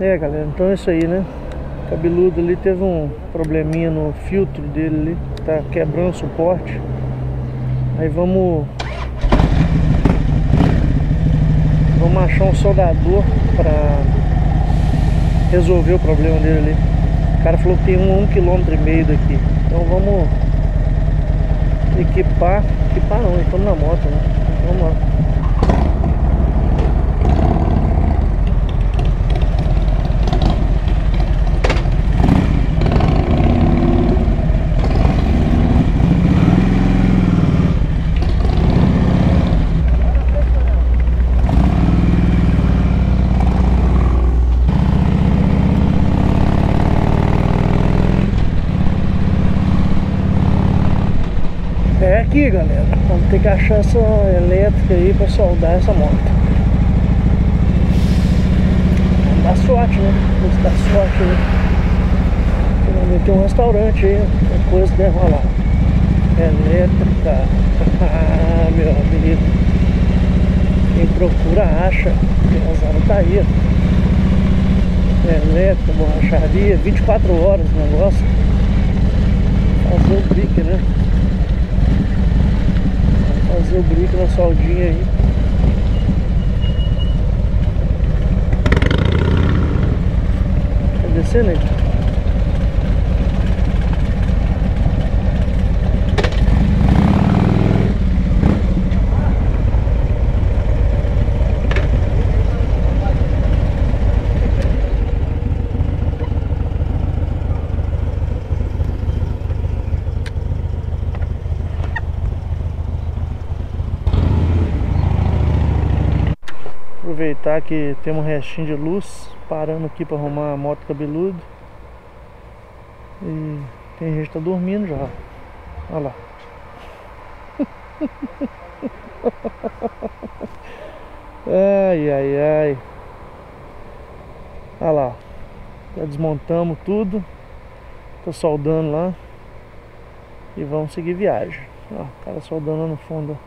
É galera, então é isso aí né Cabeludo ali teve um probleminha no filtro dele ali Tá quebrando o suporte Aí vamos Vamos achar um soldador pra resolver o problema dele ali. O cara falou que tem um, um quilômetro e meio daqui. Então vamos equipar. Equipar não, estamos na moto, né? Vamos lá. Aqui, galera. Vamos ter que achar essa elétrica aí pra soldar essa moto. Vamos dar sorte, né? Vamos dar sorte, né? Finalmente tem um restaurante aí, a coisa deve rolar. Elétrica. Ah, meu amigo. Quem procura acha. Tem tá aí. Elétrica, borracharia, 24 horas o negócio. Fazer o brick, né? Fazer o brinco na soldinha aí. Tá descendo aí? Aproveitar que tem um restinho de luz parando aqui para arrumar a moto cabeludo. E tem gente que tá dormindo já. Olha lá. ai, ai, ai. Olha lá. Já desmontamos tudo. Tô soldando lá. E vamos seguir viagem. Ó, o cara soldando lá no fundo.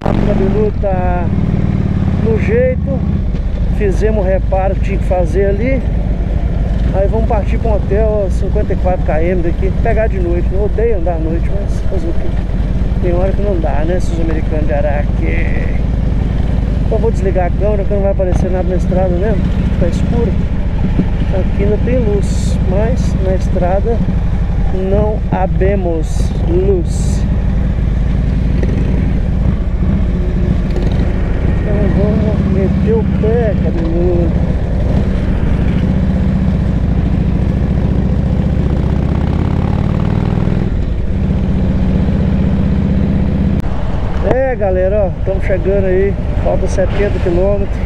Cabeludo tá no jeito, fizemos o reparo que tinha que fazer ali. Aí vamos partir para um hotel 54 km daqui, pegar de noite. Odeio andar à noite, mas fazer o que? Tem hora que não dá, né? Esses americanos de Araque. Então vou desligar a câmera que não vai aparecer nada na estrada mesmo. Tá escuro. Aqui ainda tem luz, mas na estrada não abemos luz. Meter o pé, cabeludo. É galera, ó, estamos chegando aí, falta 70 quilômetros.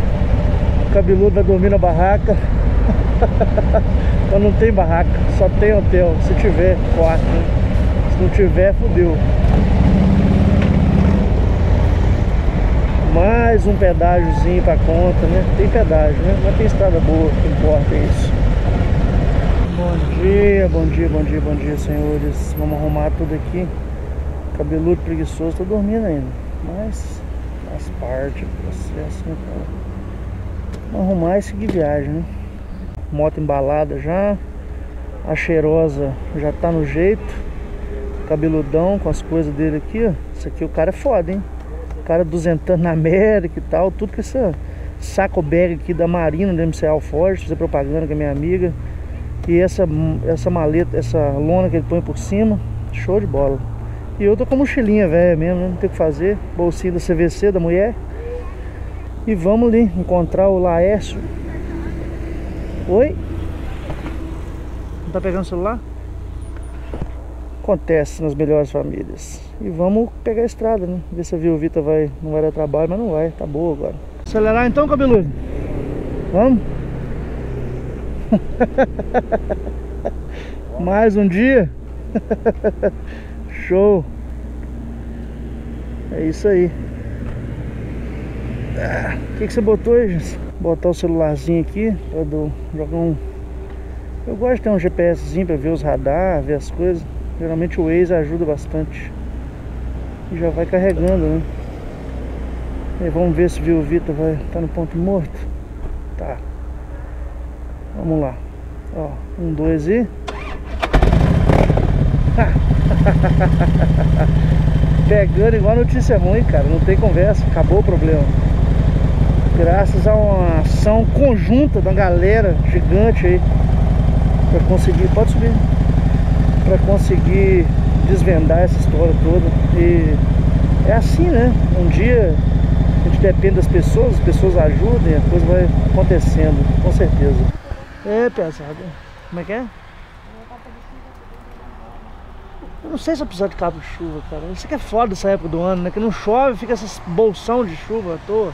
O cabeludo vai dormir na barraca. então não tem barraca, só tem hotel. Se tiver, quarto. Né? Se não tiver, fodeu. Mais um pedágiozinho pra conta, né? Tem pedágio, né? Mas tem estrada boa, que importa é isso. Bom dia, bom dia, bom dia, bom dia, senhores. Vamos arrumar tudo aqui. Cabeludo preguiçoso, tô dormindo ainda. Mas faz parte do processo, né, Vamos arrumar e seguir viagem, né? Moto embalada já. A cheirosa já tá no jeito. Cabeludão com as coisas dele aqui, ó. Isso aqui o cara é foda, hein? Cara duzentando na América e tal, tudo com essa saco bag aqui da Marina, da MCA Alforge, fazer propaganda com a minha amiga. E essa, essa maleta, essa lona que ele põe por cima, show de bola. E eu tô com mochilinha velha mesmo, né? não tem o que fazer, bolsinha da CVC da mulher. E vamos ali encontrar o Laércio. Oi? Não tá pegando o celular? Acontece nas melhores famílias. E vamos pegar a estrada, né? Ver se a Viovita vai, não vai dar trabalho, mas não vai, tá boa agora. Acelerar então, cabeludo? Vamos? Mais um dia? Show! É isso aí. Ah, o que, que você botou aí, gente? Botar o celularzinho aqui pra jogar um... Eu gosto de ter um GPSzinho pra ver os radar, ver as coisas. Geralmente o Waze ajuda bastante. E já vai carregando, né? E vamos ver se o Vitor vai tá no ponto morto. Tá. Vamos lá. Ó, um, dois e... Pegando igual notícia ruim, cara. Não tem conversa. Acabou o problema. Graças a uma ação conjunta da galera gigante aí. Pra conseguir... Pode subir. Pra conseguir desvendar essa história toda. E é assim, né? Um dia a gente depende das pessoas, as pessoas ajudam e a coisa vai acontecendo, com certeza. É, pesado. Como é que é? Eu não sei se eu precisar de cabo de chuva, cara. Isso aqui é foda essa época do ano, né? Que não chove, fica essas bolsão de chuva à toa.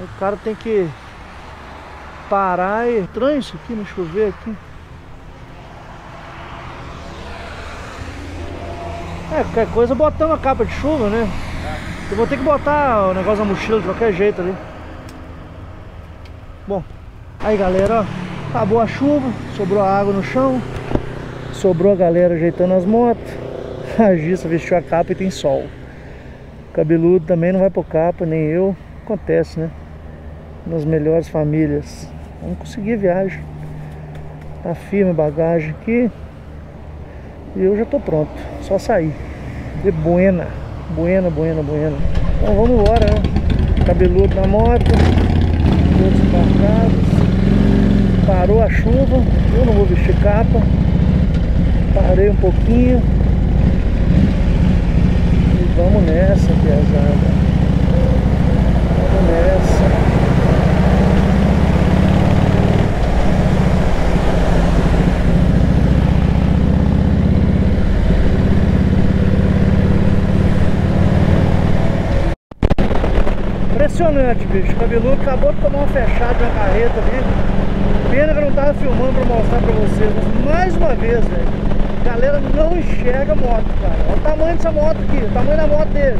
O cara tem que parar e... Estranho isso aqui, não chover aqui. É, qualquer coisa botando a capa de chuva, né? É. Eu vou ter que botar o negócio da mochila de qualquer jeito ali. Bom, aí galera, ó, acabou a chuva, sobrou a água no chão. Sobrou a galera ajeitando as motos. A Gissa vestiu a capa e tem sol. Cabeludo também não vai por capa, nem eu. Acontece, né? Nas melhores famílias. Vamos conseguir a viagem. Tá firme a bagagem aqui. E eu já tô pronto. Só sair. De buena. Buena, buena, buena. Então vamos embora, né? Cabeludo na moto. Todos embarcados. Parou a chuva. Eu não vou vestir capa. Parei um pouquinho. E vamos nessa, piazada. Vamos nessa. Impressionante, bicho. O cabeludo acabou de tomar uma fechada na carreta ali. Pena que eu não tava filmando pra mostrar pra vocês, mas mais uma vez, velho galera não enxerga moto, cara. Olha o tamanho dessa moto aqui, o tamanho da moto dele.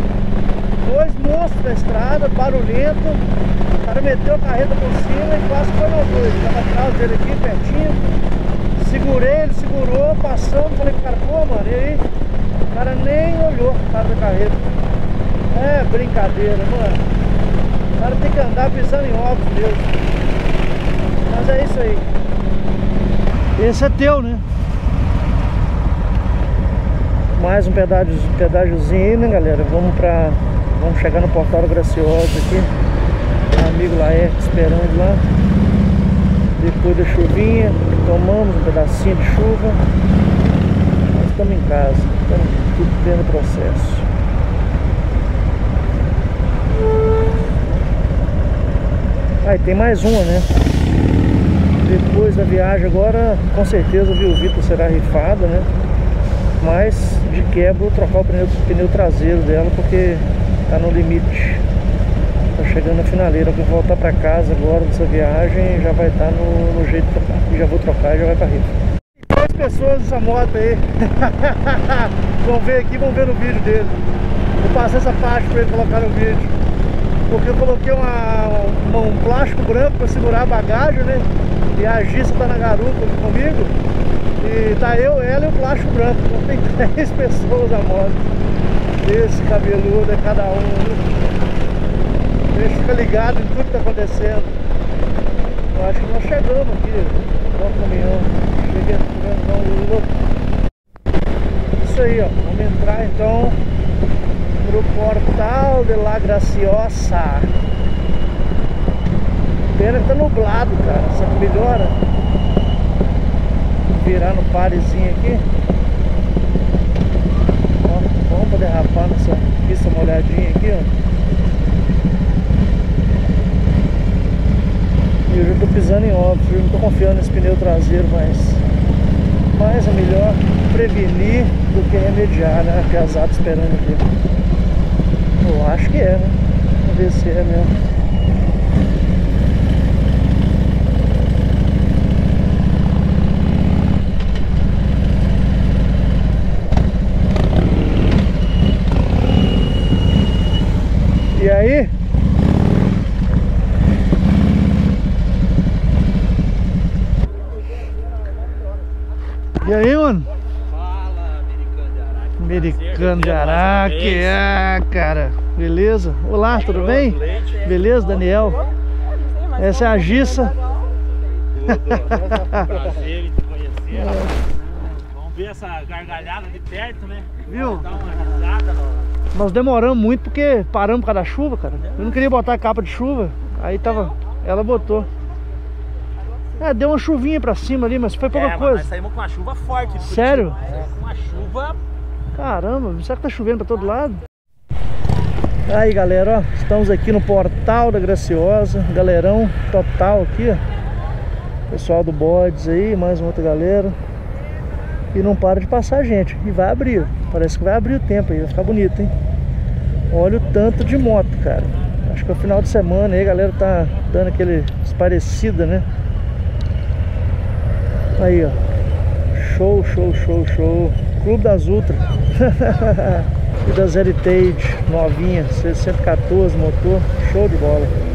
Dois monstros na estrada, barulhento. O cara meteu a carreta por cima e quase foi nós dois. Tava atrás dele aqui, pertinho. Segurei, ele segurou, passando. Falei pro cara, pô, mano, e aí? O cara nem olhou pro cara da carreta. É brincadeira, mano. O cara tem que andar pisando em ovos mesmo. Mas é isso aí. Esse é teu, né? mais um pedágio, pedágiozinho, né galera? Vamos pra. Vamos chegar no Portal Graciosa aqui. Um amigo Laerte esperando lá. Depois da chuvinha, tomamos um pedacinho de chuva. Nós estamos em casa, estamos tudo dentro do processo. Aí tem mais uma, né? Depois da viagem agora, com certeza o Vitor será rifado, né? Mas de quebra trocar o pneu, pneu traseiro dela porque tá no limite. Tá chegando a finaleira. Vou voltar para casa agora dessa viagem já vai estar tá no, no, jeito que já vou trocar e já vai para rifa. Duas pessoas nessa moto aí. vão ver aqui, vão ver no vídeo dele. Vou passar essa parte para ele colocar no vídeo. Porque eu coloquei uma, uma, um plástico branco para segurar a bagagem, né? E a Gissa tá na garupa comigo. E tá eu, ela e o plástico branco. Então tem três pessoas a moto. Esse cabeludo é cada um. Deixa fica ligado em tudo que tá acontecendo. Eu acho que nós chegamos aqui. Ó o caminhão. Cheguei louco. Isso aí, ó. Vamos entrar então pro Portal de La Graciosa. Pena que tá nublado, cara. Só que melhora virar no parezinho aqui. Ó, vamos pra derrapar nessa pista molhadinha aqui, ó. E eu já tô pisando em ovos, eu não tô confiando nesse pneu traseiro, mas mas é melhor prevenir do que remediar, né? Casado esperando aqui. Eu acho que é, né? Vamos ver se é mesmo. E aí? E aí, mano? Americano de Araque. É, cara. Beleza? Olá, tudo bem? Beleza, Daniel? Essa é a Gissa. Prazer em te conhecer. Vamos ver essa gargalhada de perto, né? Viu? Dar uma risada. Nós demoramos muito porque paramos por causa da chuva, cara. Eu não queria botar a capa de chuva. Aí tava. Ela botou. É, deu uma chuvinha pra cima ali, mas foi pouca é, coisa. nós saímos com uma chuva forte. Sério? É, com uma chuva. Caramba, será que tá chovendo pra todo lado? Aí galera, ó, estamos aqui no portal da Graciosa, galerão total aqui, ó. Pessoal do Bodes aí, mais uma outra galera. E não para de passar gente, e vai abrir, parece que vai abrir o tempo aí, vai ficar bonito, hein? Olha o tanto de moto, cara. Acho que é o final de semana aí, a galera tá dando aquele esparecida, né? Aí, ó. Show, show, show, show. Clube das Ultra. e das Heritage, novinha, 114 motor. Show de bola.